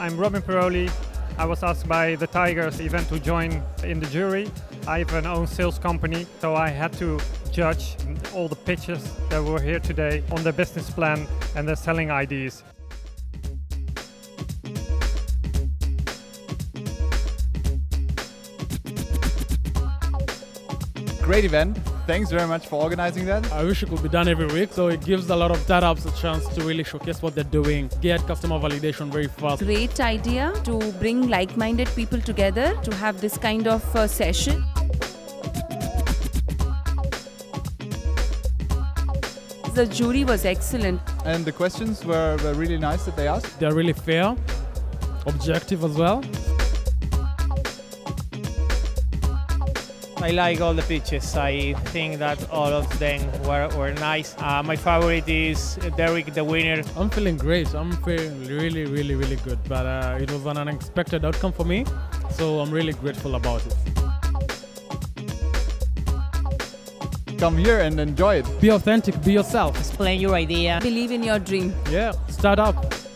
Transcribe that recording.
I'm Robin Piroli. I was asked by the TYGERS event to join in the jury. I have an own sales company, so I had to judge all the pitches that were here today on their business plan and their selling ideas. Great event. Thanks very much for organizing that. I wish it could be done every week, so it gives a lot of startups a chance to really showcase what they're doing, get customer validation very fast. Great idea to bring like minded people together to have this kind of uh, session. The jury was excellent. And the questions were, were really nice that they asked. They're really fair, objective as well. I like all the pitches. I think that all of them were, were nice. Uh, my favorite is Derek, the winner. I'm feeling great. I'm feeling really, really, really good. But uh, it was an unexpected outcome for me, so I'm really grateful about it. Come here and enjoy it. Be authentic, be yourself. Explain your idea. Believe in your dream. Yeah, start up.